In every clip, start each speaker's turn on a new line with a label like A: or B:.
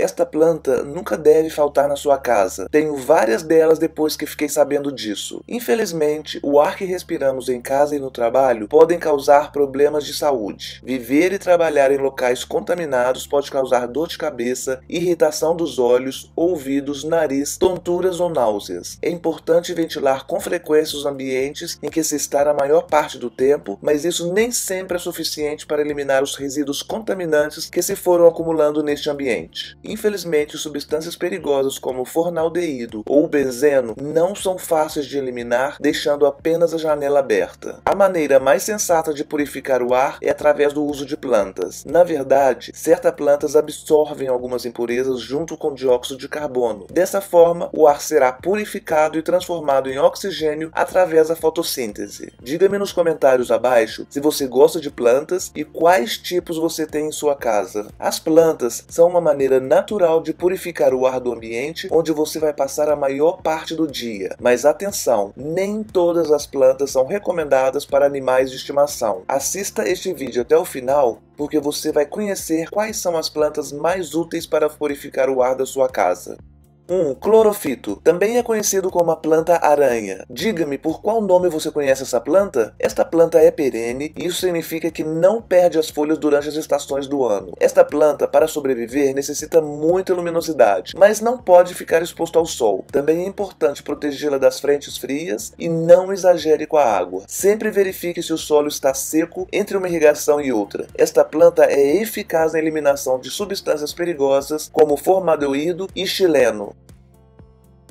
A: Esta planta nunca deve faltar na sua casa. Tenho várias delas depois que fiquei sabendo disso. Infelizmente, o ar que respiramos em casa e no trabalho podem causar problemas de saúde. Viver e trabalhar em locais contaminados pode causar dor de cabeça, irritação dos olhos, ouvidos, nariz, tonturas ou náuseas. É importante ventilar com frequência os ambientes em que se está a maior parte do tempo, mas isso nem sempre é suficiente para eliminar os resíduos contaminantes que se foram acumulando neste ambiente. Infelizmente, substâncias perigosas como formaldeído ou benzeno não são fáceis de eliminar, deixando apenas a janela aberta. A maneira mais sensata de purificar o ar é através do uso de plantas. Na verdade, certas plantas absorvem algumas impurezas junto com dióxido de carbono. Dessa forma, o ar será purificado e transformado em oxigênio através da fotossíntese. Diga-me nos comentários abaixo se você gosta de plantas e quais tipos você tem em sua casa. As plantas são uma maneira natural de purificar o ar do ambiente onde você vai passar a maior parte do dia. Mas atenção, nem todas as plantas são recomendadas para animais de estimação. Assista este vídeo até o final porque você vai conhecer quais são as plantas mais úteis para purificar o ar da sua casa. 1. Clorofito. Também é conhecido como a planta aranha. Diga-me por qual nome você conhece essa planta? Esta planta é perene e isso significa que não perde as folhas durante as estações do ano. Esta planta, para sobreviver, necessita muita luminosidade, mas não pode ficar exposto ao sol. Também é importante protegê-la das frentes frias e não exagere com a água. Sempre verifique se o solo está seco entre uma irrigação e outra. Esta planta é eficaz na eliminação de substâncias perigosas como formaldeído e xileno.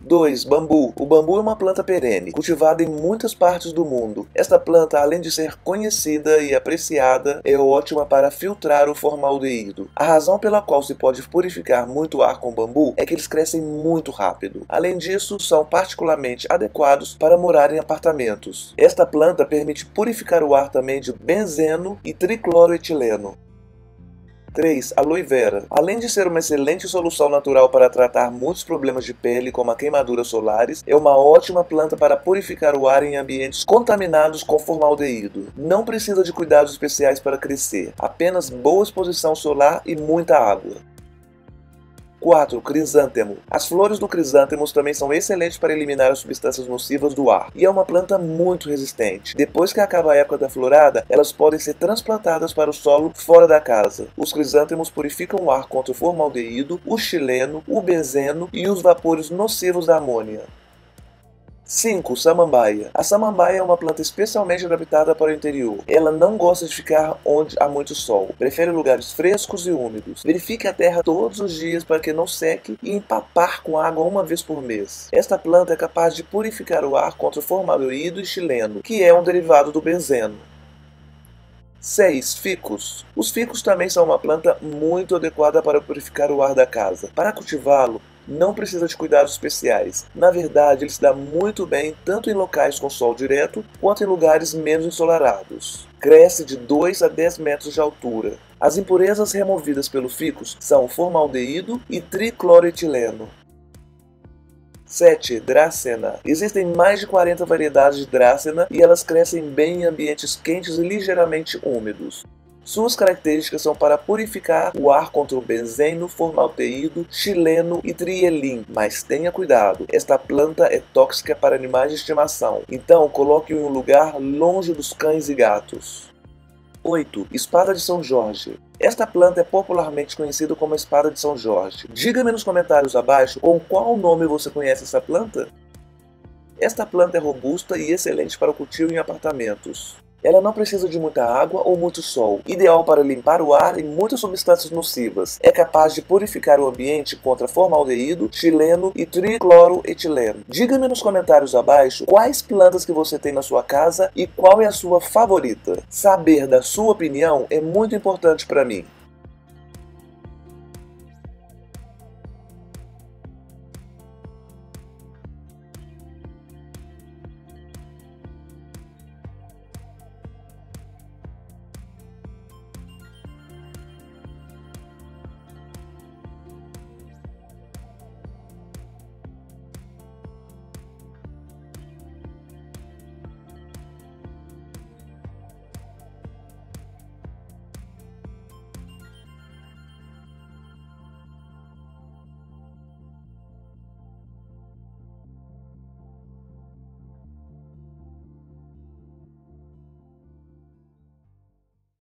A: 2. Bambu. O bambu é uma planta perene, cultivada em muitas partes do mundo. Esta planta, além de ser conhecida e apreciada, é ótima para filtrar o formaldeído. A razão pela qual se pode purificar muito ar com bambu é que eles crescem muito rápido. Além disso, são particularmente adequados para morar em apartamentos. Esta planta permite purificar o ar também de benzeno e tricloroetileno. 3. Aloe vera. Além de ser uma excelente solução natural para tratar muitos problemas de pele, como a queimaduras solares, é uma ótima planta para purificar o ar em ambientes contaminados com formaldeído. Não precisa de cuidados especiais para crescer, apenas boa exposição solar e muita água. 4. Crisântemo. As flores do crisântemo também são excelentes para eliminar as substâncias nocivas do ar e é uma planta muito resistente. Depois que acaba a época da florada, elas podem ser transplantadas para o solo fora da casa. Os crisântemos purificam o ar contra o formaldeído, o xileno, o benzeno e os vapores nocivos da amônia. 5. Samambaia. A samambaia é uma planta especialmente adaptada para o interior. Ela não gosta de ficar onde há muito sol. Prefere lugares frescos e úmidos. Verifique a terra todos os dias para que não seque e empapar com água uma vez por mês. Esta planta é capaz de purificar o ar contra o formaldeído e xileno, que é um derivado do benzeno. 6. Ficus. Os ficus também são uma planta muito adequada para purificar o ar da casa. Para cultivá-lo, não precisa de cuidados especiais. Na verdade, ele se dá muito bem tanto em locais com sol direto quanto em lugares menos ensolarados. Cresce de 2 a 10 metros de altura. As impurezas removidas pelo ficus são formaldeído e tricloroetileno. 7. Dracena. Existem mais de 40 variedades de Dracena e elas crescem bem em ambientes quentes e ligeiramente úmidos. Suas características são para purificar o ar contra o benzeno, formaldeído, xileno e trielin. Mas tenha cuidado, esta planta é tóxica para animais de estimação, então coloque em um lugar longe dos cães e gatos. 8. Espada de São Jorge. Esta planta é popularmente conhecida como Espada de São Jorge. Diga-me nos comentários abaixo com qual nome você conhece essa planta. Esta planta é robusta e excelente para o cultivo em apartamentos. Ela não precisa de muita água ou muito sol, ideal para limpar o ar e muitas substâncias nocivas. É capaz de purificar o ambiente contra formaldeído, xileno e tricloroetileno. Diga-me nos comentários abaixo quais plantas que você tem na sua casa e qual é a sua favorita. Saber da sua opinião é muito importante para mim.